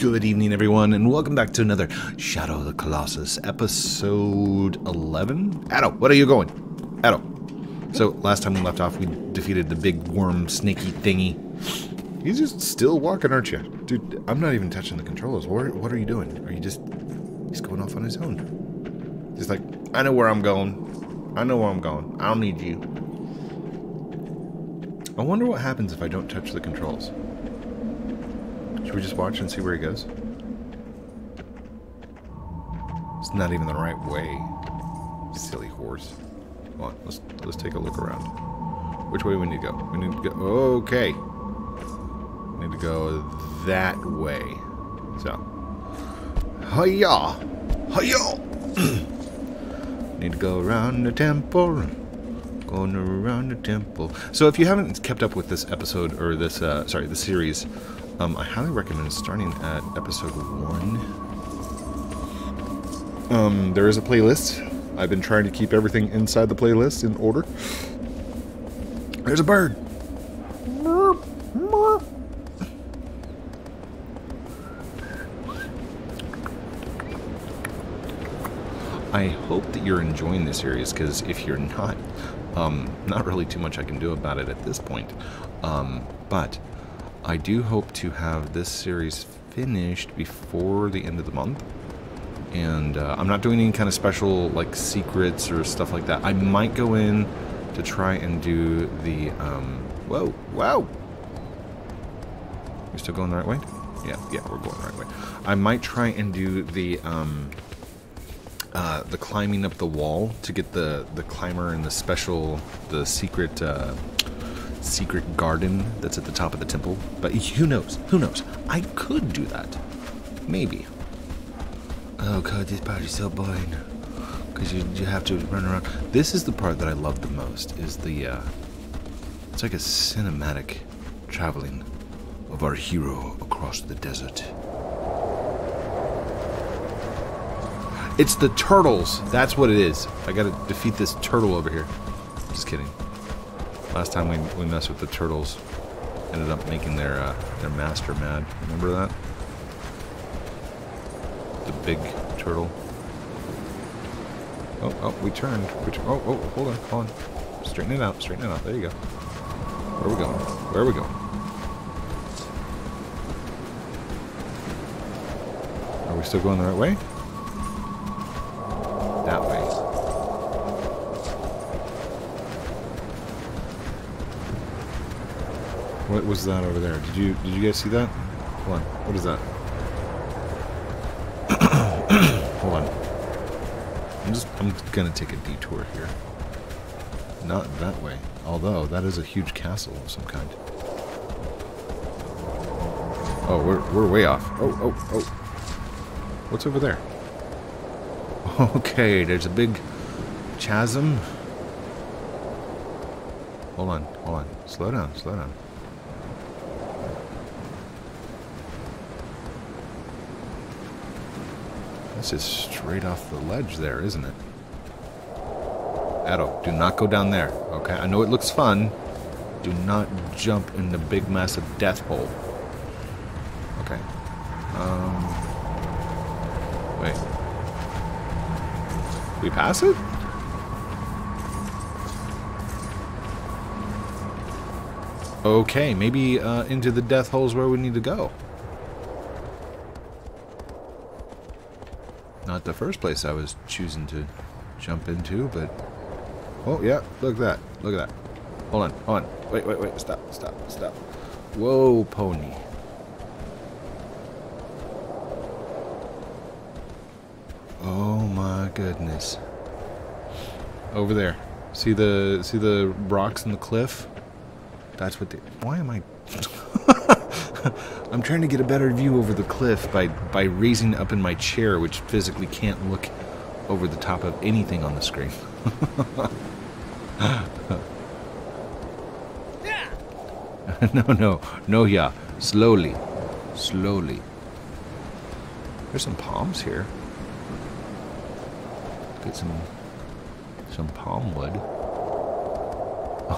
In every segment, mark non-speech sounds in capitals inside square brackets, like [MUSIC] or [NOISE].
Good evening, everyone, and welcome back to another Shadow of the Colossus episode 11. Addo, what are you going? Addo. So, last time we left off, we defeated the big worm snaky thingy. He's just still walking, aren't you? Dude, I'm not even touching the controllers. What, what are you doing? Are you just. He's going off on his own. He's like, I know where I'm going. I know where I'm going. I don't need you. I wonder what happens if I don't touch the controls. Should we just watch and see where he goes? It's not even the right way. Silly horse. Come on, let's let's take a look around. Which way we need to go? We need to go. Okay. We need to go that way. So. Hiya! Hiya! need to go around the temple. Going around the temple. So if you haven't kept up with this episode or this, uh, sorry, the series, um, I highly recommend starting at episode one. Um, there is a playlist. I've been trying to keep everything inside the playlist in order. There's a bird. I hope that you're enjoying this series because if you're not, um, not really too much I can do about it at this point. Um, but I do hope to have this series finished before the end of the month. And uh, I'm not doing any kind of special like secrets or stuff like that. I might go in to try and do the um, whoa wow. We're still going the right way? Yeah, yeah, we're going the right way. I might try and do the um, uh, the climbing up the wall to get the the climber and the special the secret uh, secret garden that's at the top of the temple. But who knows? Who knows? I could do that. Maybe. Oh god, this part is so boring. Because you, you have to run around. This is the part that I love the most, is the, uh, it's like a cinematic traveling of our hero across the desert. It's the turtles. That's what it is. I gotta defeat this turtle over here. Just kidding. Last time we, we messed with the turtles, ended up making their uh, their master mad. Remember that? The big turtle. Oh, oh, we turned. We tur oh, oh, hold on, hold on. Straighten it out, straighten it out. There you go. Where are we going? Where are we going? Are we still going the right way? That way. What was that over there? Did you did you guys see that? Hold on. What is that? [CLEARS THROAT] Hold on. I'm just I'm gonna take a detour here. Not that way. Although that is a huge castle of some kind. Oh, we're we're way off. Oh, oh, oh. What's over there? [LAUGHS] Okay, there's a big chasm. Hold on, hold on. Slow down, slow down. This is straight off the ledge there, isn't it? Addo, do not go down there, okay? I know it looks fun. Do not jump in the big massive death hole. Okay. Um... Wait. We pass it? Okay, maybe uh, into the death holes where we need to go. Not the first place I was choosing to jump into, but... Oh, yeah, look at that. Look at that. Hold on, hold on. Wait, wait, wait. Stop, stop, stop. Whoa, pony. Oh my goodness. Over there. See the see the rocks in the cliff? That's what they Why am I I'm trying to get a better view over the cliff by by raising up in my chair which physically can't look over the top of anything on the screen. [LAUGHS] no, no. No, yeah. Slowly. Slowly. There's some palms here. Get some some palm wood.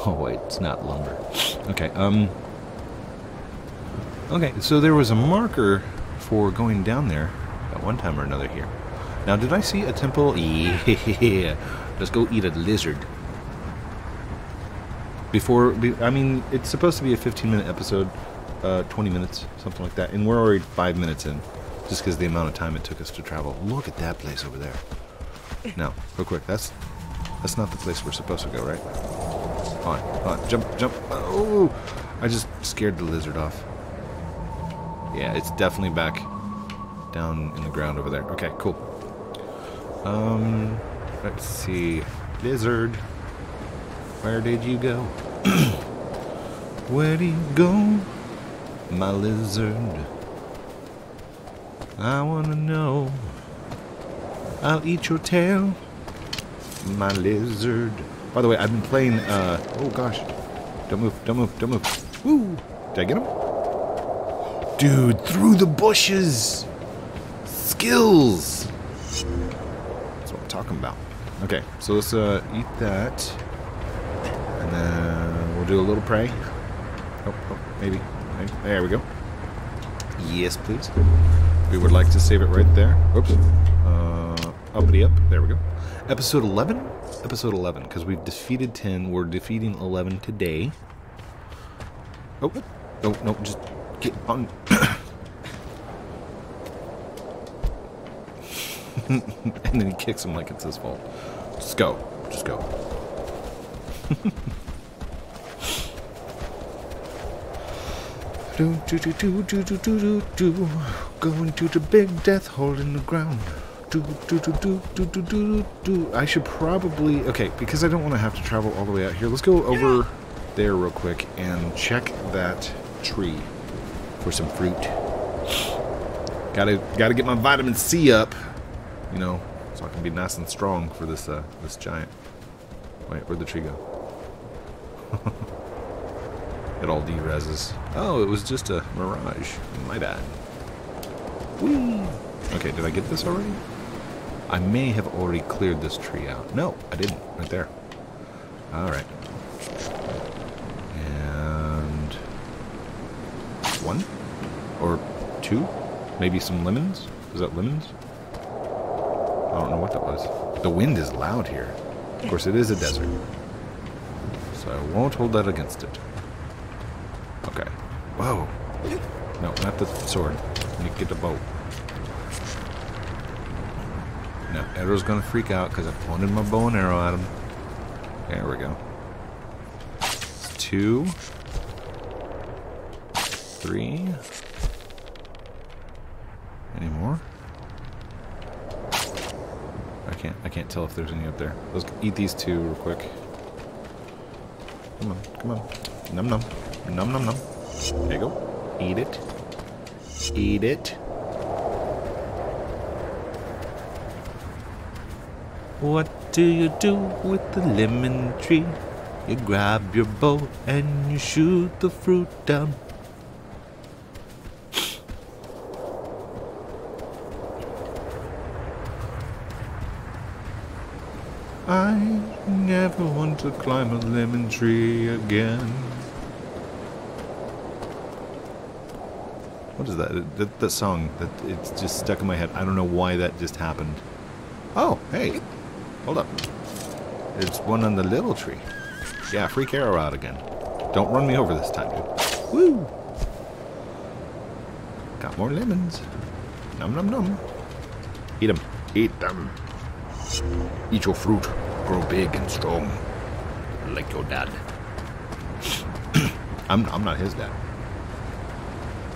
Oh wait, it's not lumber. Okay, um Okay, so there was a marker for going down there at one time or another here. Now, did I see a temple? [LAUGHS] Yeah. Let's go eat a lizard. Before, I mean, it's supposed to be a 15 minute episode, uh, 20 minutes, something like that. And we're already five minutes in, just because the amount of time it took us to travel. Look at that place over there. Now, real quick, that's that's not the place we're supposed to go, right? On, on, jump, jump. Oh, I just scared the lizard off. Yeah, it's definitely back down in the ground over there. Okay, cool. Um, let's see. Lizard, where did you go? [CLEARS THROAT] where do you go, my lizard? I wanna know. I'll eat your tail, my lizard. By the way, I've been playing, uh, oh gosh. Don't move, don't move, don't move. Woo! Did I get him? Dude, through the bushes! Skills! That's what I'm talking about. Okay, so let's uh, eat that. And then we'll do a little pray. Oh, oh maybe. maybe. There we go. Yes, please. We would like to save it right there. Oops. Uh, uppity up. There we go. Episode 11? Episode 11, because we've defeated 10. We're defeating 11 today. Oh, no, no, just get on. and then he kicks him like it's his fault. Just go. Just go. do, do, do, do, do, do, do, do, Going to the big death hole in the ground. Do, do, do, do, do, do, do, do. I should probably... Okay, because I don't want to have to travel all the way out here. Let's go over there real quick and check that tree for some fruit. Gotta, gotta get my vitamin C up, you know, so I can be nice and strong for this, uh, this giant. Wait, where'd the tree go? [LAUGHS] it all dereses. Oh, it was just a mirage. My bad. Whee! Okay, did I get this already? I may have already cleared this tree out. No, I didn't. Right there. Alright. And... One? Or two? Maybe some lemons? Is that lemons? I don't know what that was. The wind is loud here. Of course, it is a desert. So I won't hold that against it. Okay. Whoa. No, not the sword. Need to get the bow. Now, Arrow's gonna freak out because I pointed my bow and arrow at him. There we go. Two. Three. Any more? I can't I can't tell if there's any up there. Let's eat these two real quick. Come on, come on. Num num. Num num num. There you go. Eat it. Eat it. What do you do with the lemon tree? You grab your bow and you shoot the fruit down. I never want to climb a lemon tree again. What is that? That, that song that it's just stuck in my head. I don't know why that just happened. Oh, hey. Hold up. There's one on the little tree. Yeah, freak arrow out again. Don't run me over this time, dude. Woo! Got more lemons. Num num num. Eat them. Eat them. Eat your fruit. Grow big and strong. Like your dad. [CLEARS THROAT] I'm, I'm not his dad.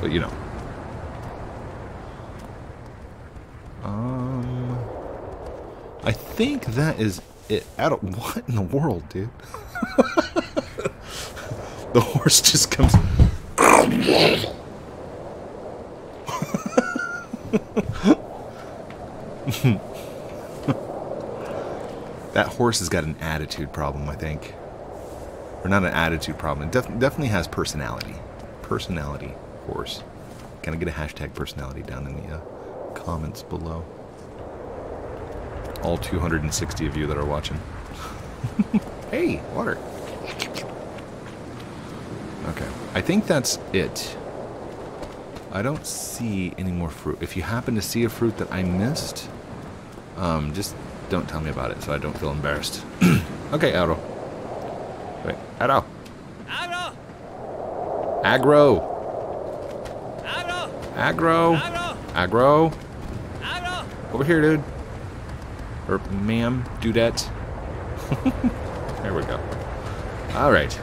But you know. Um, I think that is it. Of, [LAUGHS] what in the world, dude? [LAUGHS] the horse just comes. that horse has got an attitude problem, I think. Or not an attitude problem. It def definitely has personality. Personality horse. Can I get a hashtag personality down in the uh, comments below? All 260 of you that are watching. [LAUGHS] hey, water. Okay, I think that's it. I don't see any more fruit. If you happen to see a fruit that I missed, um, just don't tell me about it so I don't feel embarrassed. [CLEARS THROAT] okay, Arrow. Wait, Arrow. Agro! Aggro. Agro! Aggro. Agro! Aggro. Agro! Over here, dude. Or ma'am, dudette. [LAUGHS] there we go. All right.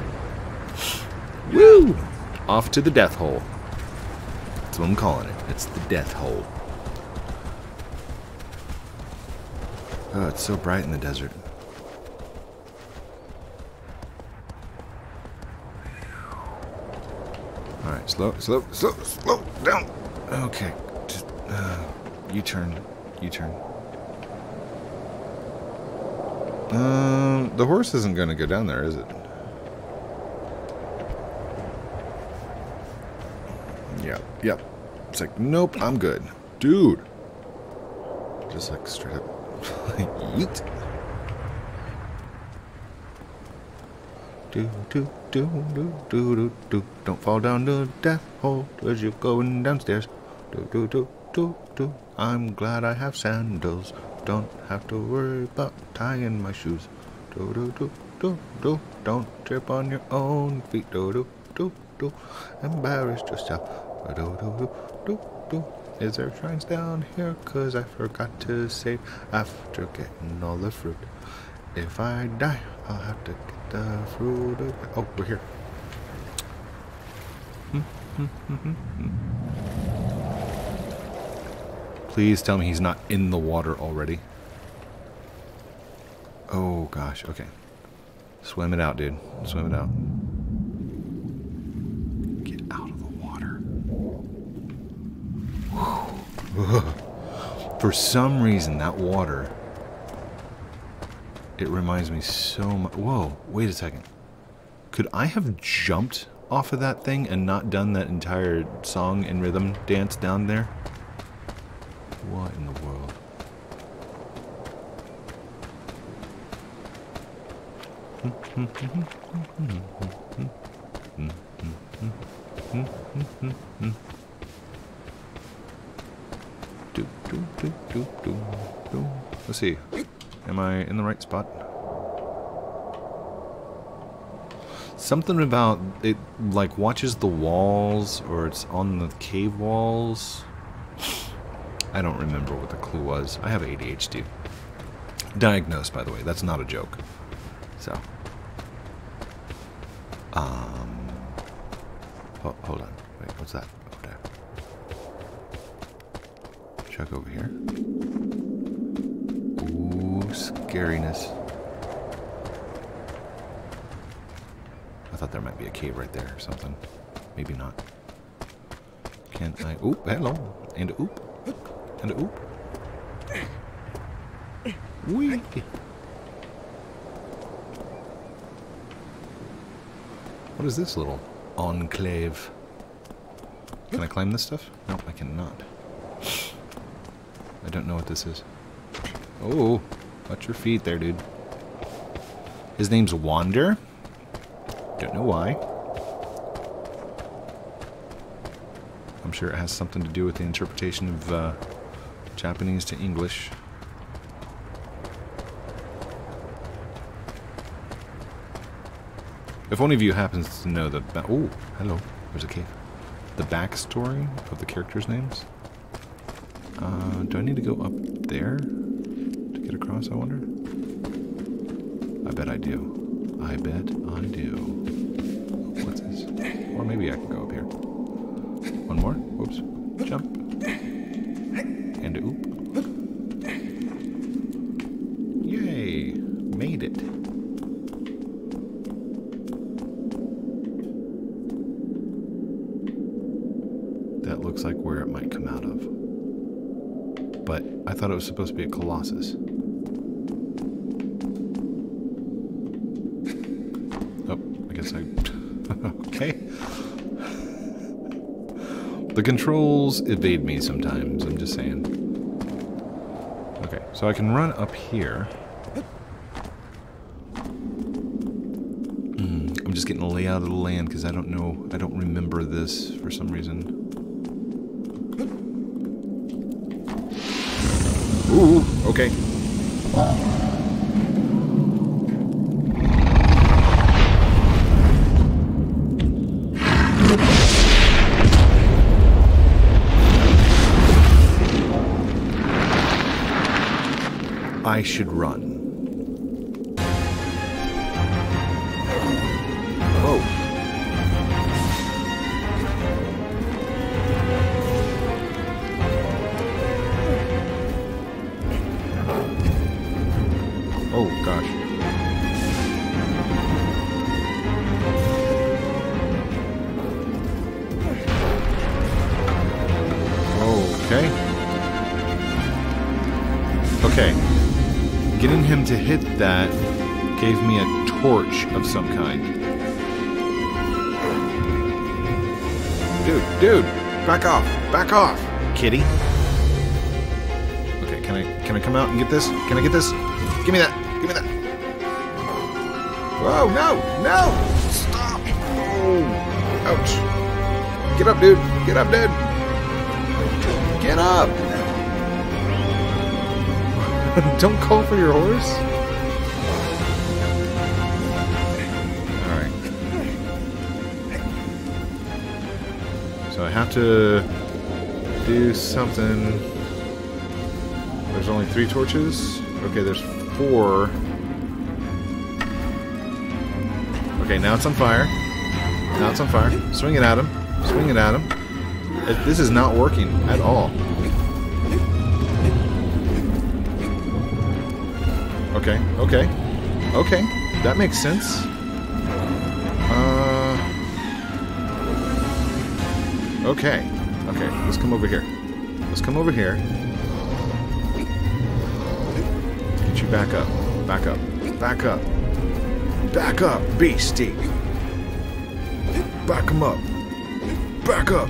Woo! Off to the death hole. That's what I'm calling it. It's the death hole. Oh, it's so bright in the desert. All right, slow, slow, slow, slow down. Okay, just uh, U-turn, U-turn. Um, the horse isn't going to go down there, is it? Yep, yep. It's like, nope, I'm good. Dude. Just like straight up. Yeet. Do, do, do, do, do, do, do. Don't fall down the death hole as you're going downstairs. Do, do, do, do, do. I'm glad I have sandals. Don't have to worry about tying my shoes. Do, do, do, do, do. Don't trip on your own feet. Do, do, do, do. Embarrass yourself. Do, do, do, do, do. Is there shrines down here? Cause I forgot to save after getting all the fruit. If I die, I'll have to get the fruit. again. Oh, we're here. Please tell me he's not in the water already. Oh gosh, okay. Swim it out, dude. Swim it out. Get out of the water. [LAUGHS] For some reason, that water, it reminds me so much. Whoa, wait a second. Could I have jumped off of that thing and not done that entire song and rhythm dance down there? What in the world? [LAUGHS] Let's see. Am I in the right spot? Something about it, like, watches the walls, or it's on the cave walls. I don't remember what the clue was. I have ADHD. Diagnosed, by the way. That's not a joke. So. Um. ho- hold on. Wait, what's that? Over there. Check over here. Ooh, scariness. I thought there might be a cave right there or something. Maybe not. Can I? Oop, hello. And oop. And oop. Wee. What is this little enclave? Can I climb this stuff? No, I cannot. I don't know what this is. Oh, watch your feet there, dude. His name's Wander. Don't know why. Sure it has something to do with the interpretation of uh, Japanese to English. If one of you happens to know the oh, hello, there's a cave. The backstory of the characters' names. Uh, do I need to go up there to get across? I wonder. I bet I do. I bet I do. What's this? Or maybe I can go up here. One more. Whoops. Jump. And oop. Yay! Made it. That looks like where it might come out of. But I thought it was supposed to be a colossus. Oh, I guess I. [LAUGHS] okay. The controls evade me sometimes, I'm just saying. Okay, so I can run up here. Mm, I'm just getting a layout of the land because I don't know, I don't remember this for some reason. Ooh, okay. I should run. Whoa. Oh gosh. Okay. Okay. Getting him to hit that gave me a torch of some kind. Dude, dude, back off, back off, kitty. Okay, can I can I come out and get this? Can I get this? Give me that. Give me that. Whoa, no, no! Stop! Oh, ouch! Get up, dude! Get up, dude! Get up! [LAUGHS] Don't call for your horse. All right. So I have to do something. There's only three torches. Okay, there's four. Okay, now it's on fire. Now it's on fire. Swing it at him. Swing it at him. This is not working at all. Okay, okay, okay. That makes sense. Uh. Okay, okay. Let's come over here. Let's come over here. Get you back up. Back up. Back up. Back up, beastie. Back him up. Back up.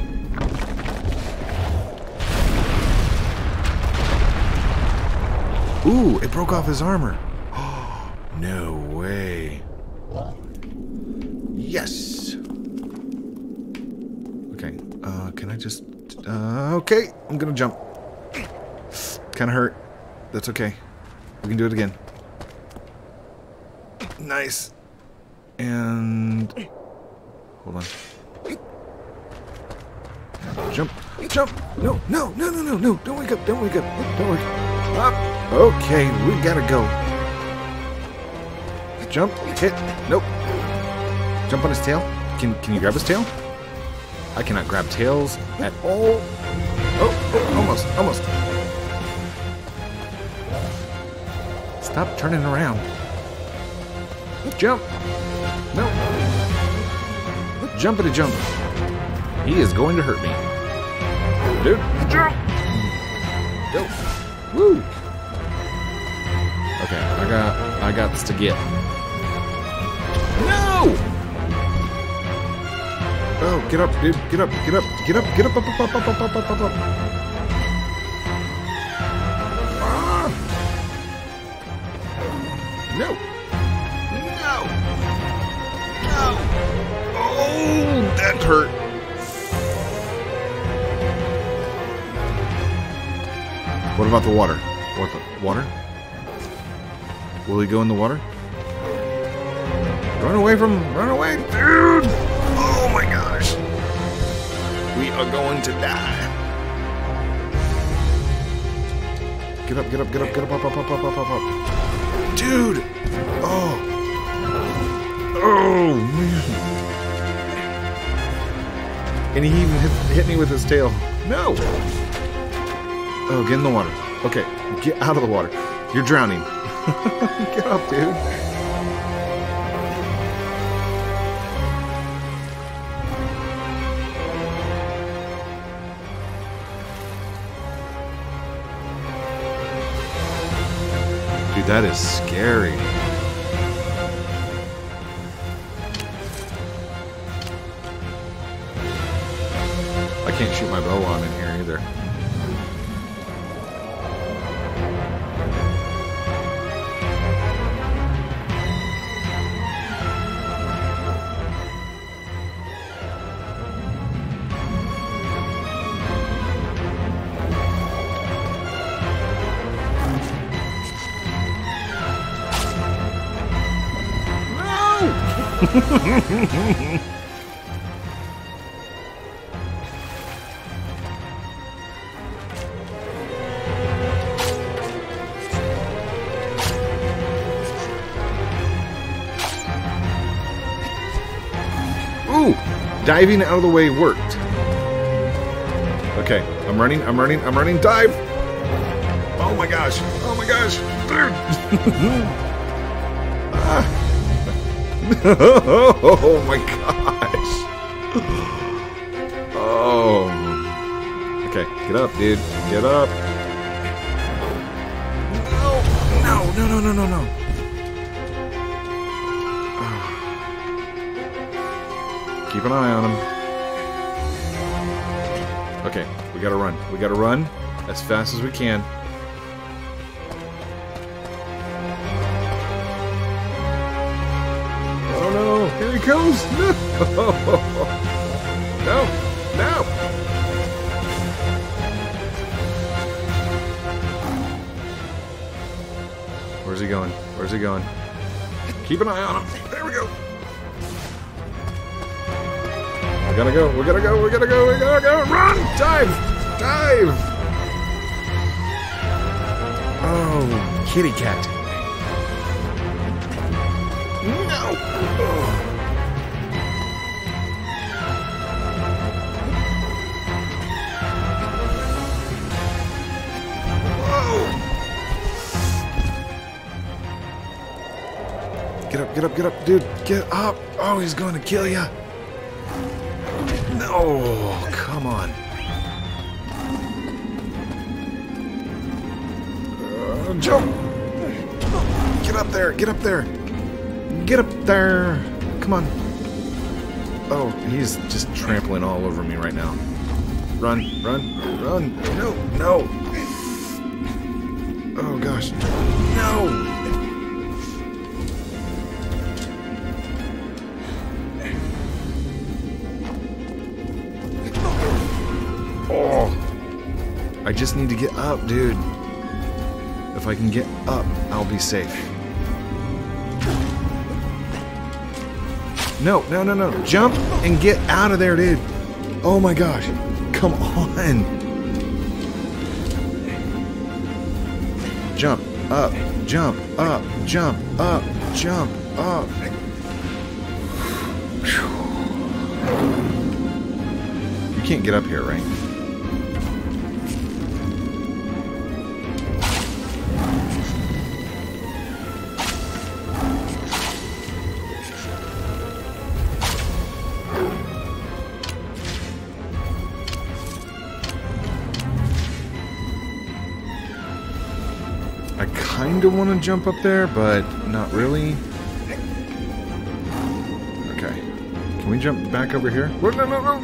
Ooh, it broke off his armor. [GASPS] no way. Yes. Okay. Uh, can I just? Uh, okay. I'm gonna jump. Kind of hurt. That's okay. We can do it again. Nice. And hold on. Jump. Jump. No, no, no, no, no, no. Don't wake up. Don't wake up. Don't wake up. Okay, we gotta go. Jump. Hit. Nope. Jump on his tail. Can can you grab his tail? I cannot grab tails at all. Oh, oh almost, almost. Stop turning around. Jump. No. Jumpity jump. He is going to hurt me. Dude, jump. Go. Woo. Okay, I got I got this to get. No! Oh, get up, dude. Get up, get up, get up, get up, up, up, up, up, up, up, up, up. Ah! No. No. No. Oh, that hurt. What about the water? What the water? Will he go in the water? Run away from run away, dude! Oh my gosh. We are going to die. Get up, get up, get up, get up, up, up, up, up, up, up, up. Dude! Oh. Oh man. And he even hit, hit me with his tail. No! Oh, get in the water. Okay, get out of the water. You're drowning. Get up, dude. Dude, that is scary. I can't shoot my bow on in here either. Ooh, diving out of the way worked. Okay, I'm running, I'm running, I'm running, dive! Oh my gosh, oh my gosh. [LAUGHS] [LAUGHS] oh my gosh. Oh. Okay, get up, dude, get up. No, no, no, no, no, no. [SIGHS] Keep an eye on him. Okay, we gotta run. We gotta run as fast as we can. [LAUGHS] No! No! Where's he going? Where's he going? Keep an eye on him. There we go. We gotta go, we gotta go, we gotta go, we gotta go, run! Dive! Dive! Oh, kitty cat. No! Get up, get up, dude. Get up. Oh, he's going to kill you. No, come on. Uh, jump! Get up there, get up there. Get up there. Come on. Oh, he's just trampling all over me right now. Run, run, run. No, no. Oh gosh. No. I just need to get up, dude. If I can get up, I'll be safe. No, no, no, no. Jump and get out of there, dude. Oh my gosh. Come on. Jump up, jump up, jump up, jump up. You can't get up here, right? Kind of want to jump up there, but not really. Okay. Can we jump back over here? No, no, no, no,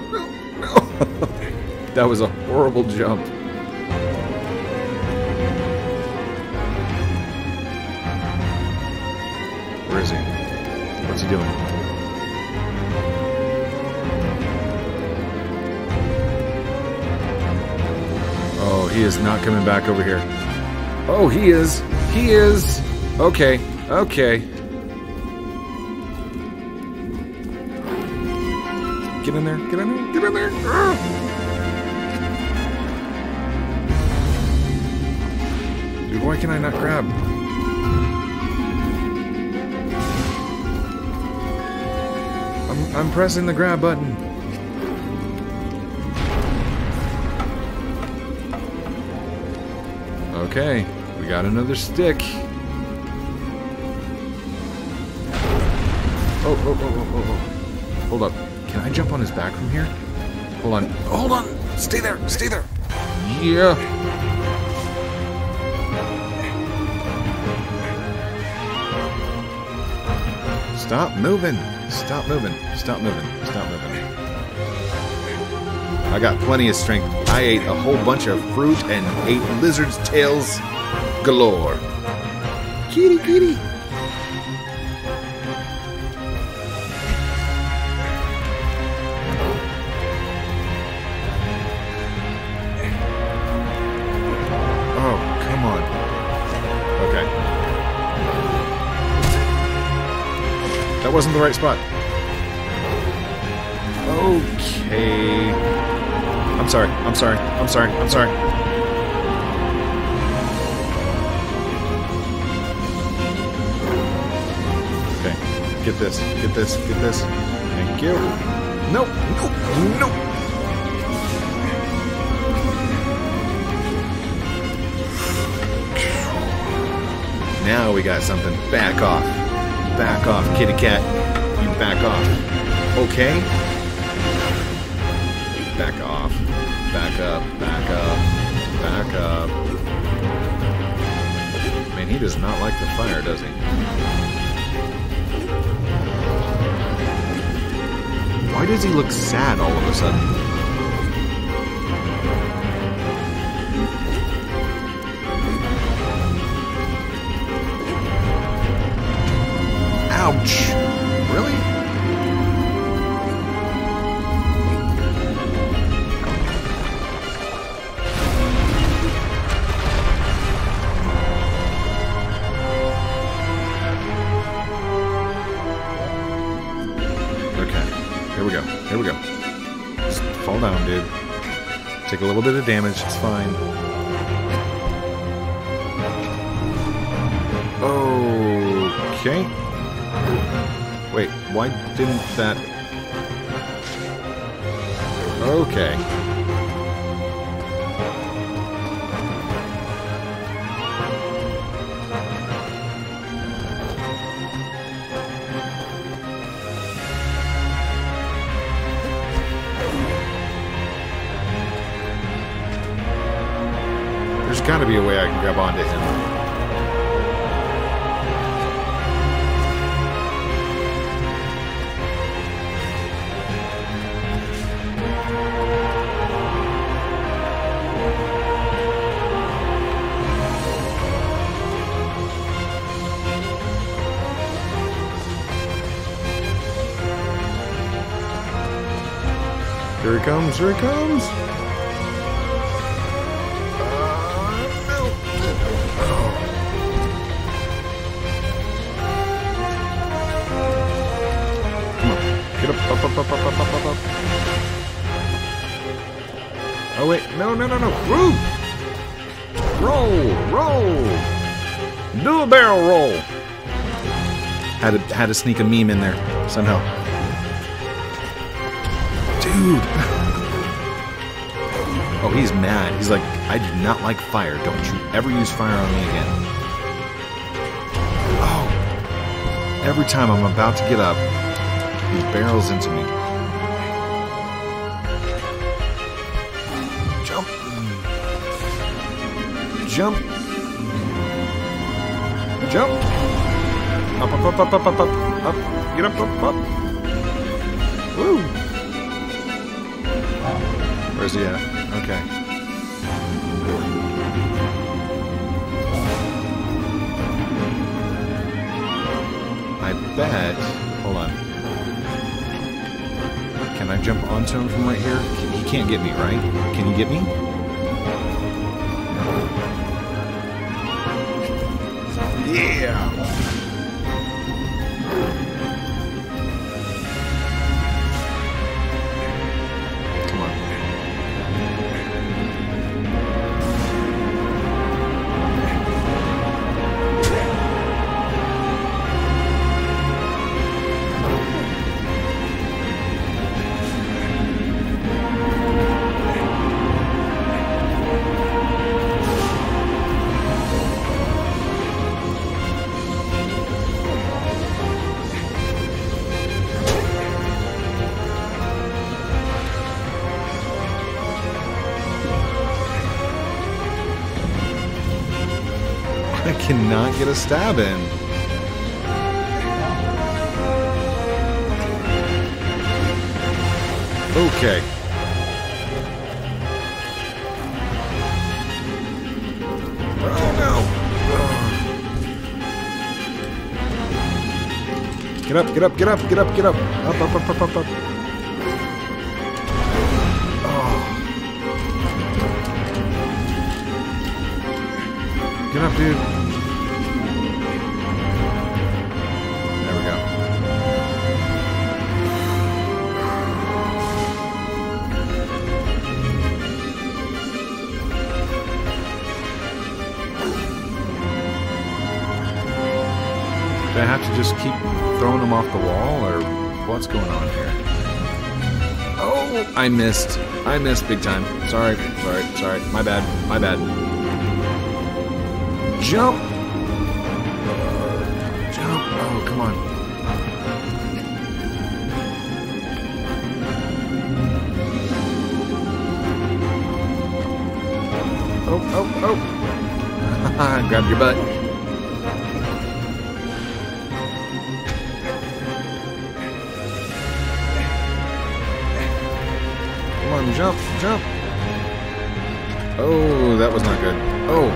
no, [LAUGHS] that was a horrible jump. Where is he? What's he doing? Oh, he is not coming back over here. Oh, he is. He is. Okay. Okay. Get in there. Get in there. Get in there. Ugh. Dude, why can I not grab? I'm, I'm pressing the grab button. Okay, got another stick. Oh, oh, oh, oh, oh, oh. Hold up. Can I jump on his back from here? Hold on. Hold on. Stay there. Stay there. Yeah. Stop moving. Stop moving. Stop moving. Stop moving. I got plenty of strength. I ate a whole bunch of fruit and ate lizard's tails galore. Kitty, kitty. Oh, come on. Okay. That wasn't the right spot. Okay. I'm sorry. I'm sorry. I'm sorry. I'm sorry. Get this. Get this. Get this. Thank you. Nope. Nope. Nope. Now we got something. Back off. Back off, kitty cat. You back off. Okay? Back off. Back up. Back up. Back up. Man, he does not like the fire, does he? Why does he look sad all of a sudden? Ouch! Really? Here we go. Just fall down, dude. Take a little bit of damage, it's fine. Okay. Wait, why didn't that... Okay. Gotta be a way I can grab onto him. Here he comes, here he comes! Oh wait, no, no, no, no, Woo! Roll, roll! Do a barrel roll! Had to, had to sneak a meme in there, somehow. Dude! [LAUGHS] Oh, he's mad. He's like, I do not like fire. Don't you ever use fire on me again. Oh! Every time I'm about to get up, he barrels into me. Jump! Jump! Up, up, up, up, up, up, up, up. Get up, up, up. Woo! Where's he at? Okay. I bet. Hold on. Can I jump onto him from right here? He can't get me, right? Can he get me? here. Cannot get a stab in. Okay. Oh no! Get up, get up, get up, get up, get up. Up, up, up, up, up, up. Oh. Get up, dude. The wall, or what's going on here? Oh, I missed. I missed big time. Sorry, sorry, sorry. My bad, my bad. Jump! Jump! Oh, come on. Oh, oh, oh! [LAUGHS] Grab your butt. Jump, jump. Oh, that was not good. Oh,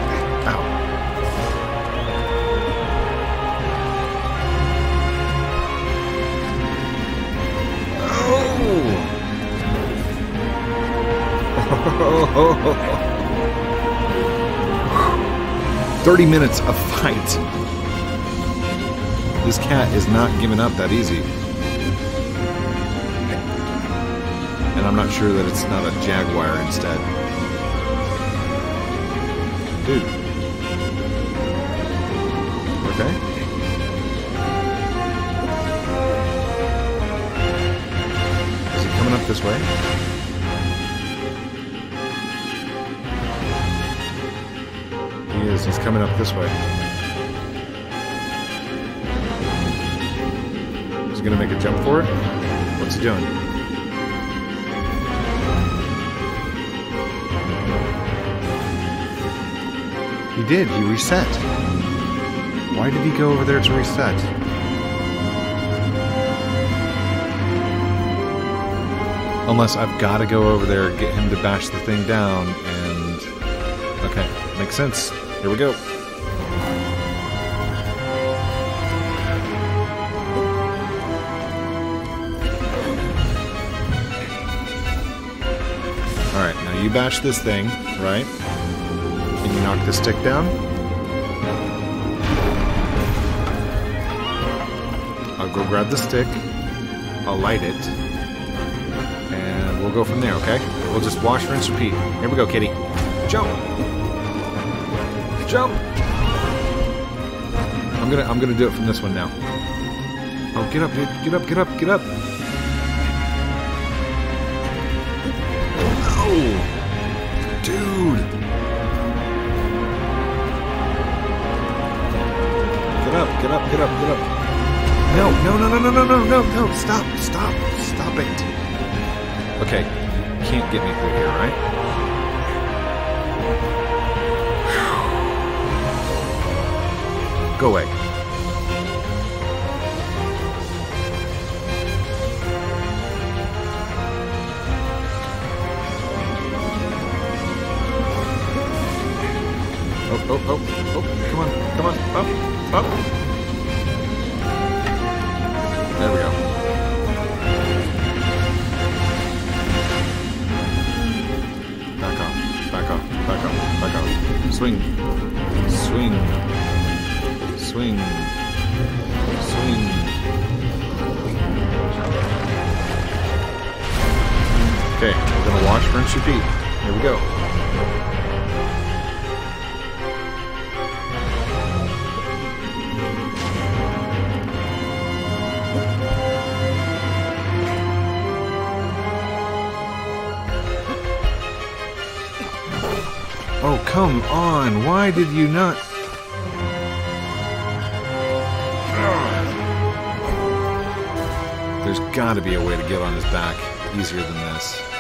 ow. Oh. [LAUGHS] 30 minutes of fight. This cat is not giving up that easy. And I'm not sure that it's not a jaguar instead. Dude. Okay. Is he coming up this way? He is. He's coming up this way. Is he gonna make a jump for it? What's he doing? He did. He reset. Why did he go over there to reset? Unless I've got to go over there, get him to bash the thing down, and... Okay, makes sense. Here we go. Alright, now you bash this thing, right? Knock the stick down? I'll go grab the stick. I'll light it. And we'll go from there, okay? We'll just wash, rinse, repeat. Here we go, kitty. Jump! Jump! I'm gonna I'm gonna do it from this one now. Oh get up, dude. Get up, get up, get up! Oh! Dude! Up, get up, get up, get up. No, no, no, no, no, no, no, no, no, stop, stop, stop it. Okay, you can't get me through here, right? Go away. Oh, oh, oh, oh, come on, come on, up, up. Swing, swing, swing, swing. Okay, we're gonna watch, rinse, repeat. Here we go. Come on. Why did you not? There's got to be a way to get on his back easier than this.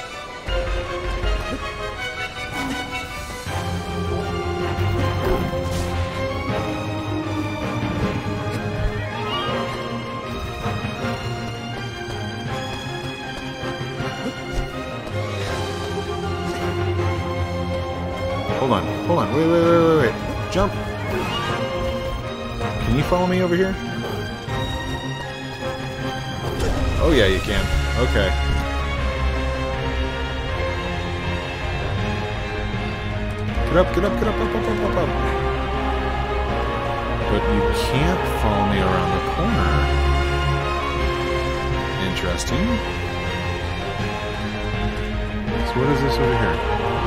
Wait, wait, wait, wait, wait. Jump. Can you follow me over here? Oh yeah, you can. Okay. Get up, get up, get up, up, up, up, up, up. But you can't follow me around the corner. Interesting. So what is this over here?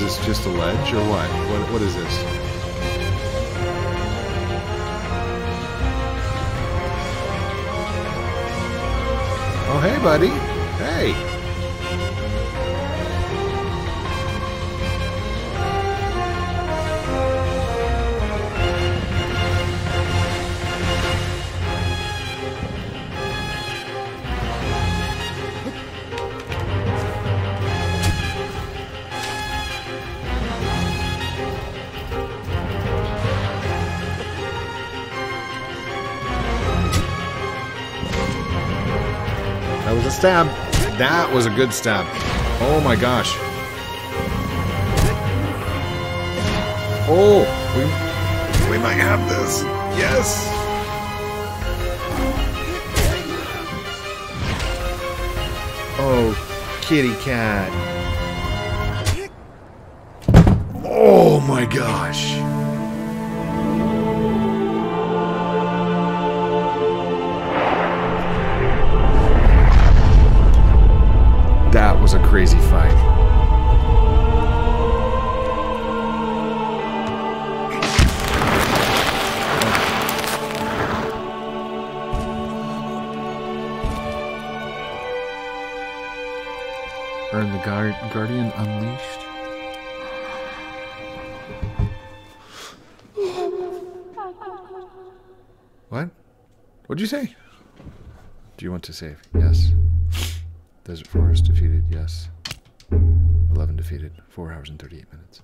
Is this just a ledge or what? What what is this? Oh hey buddy. Hey. Stab. That was a good stab. Oh my gosh. Oh, we, we might have this. Yes. Oh, kitty cat. Oh my gosh. Crazy fight. Earn the guard Guardian Unleashed. What? What'd you say? Do you want to save? Yes. Desert Forest defeated, yes. 11 defeated, 4 hours and 38 minutes.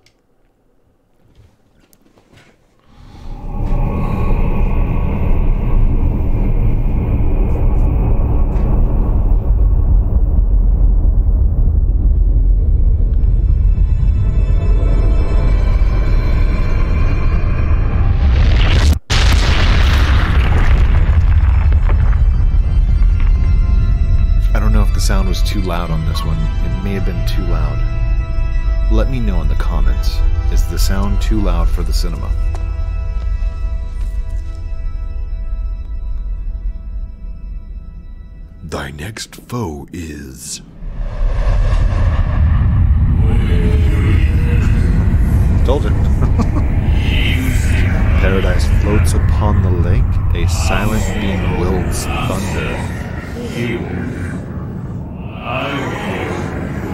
Too loud on this one. It may have been too loud. Let me know in the comments. Is the sound too loud for the cinema? Thy next foe is. Told [LAUGHS] you. Paradise floats upon the lake, a silent being wields thunder.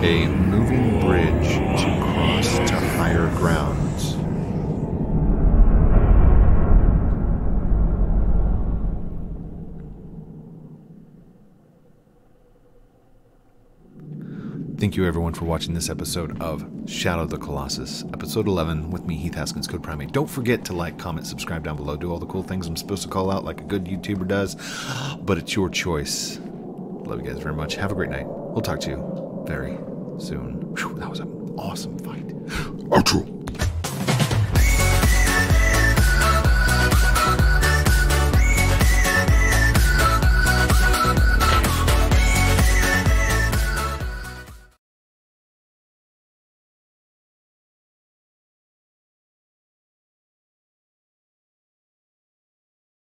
A moving bridge to cross to higher grounds. Thank you everyone for watching this episode of Shadow of the Colossus, episode 11 with me, Heath Haskins, CodePrime8. Don't forget to like, comment, subscribe down below. Do all the cool things I'm supposed to call out like a good YouTuber does, but it's your choice. Love you guys very much. Have a great night. We'll talk to you very soon. Whew, that was an awesome fight. [GASPS] Outro.